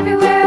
everywhere.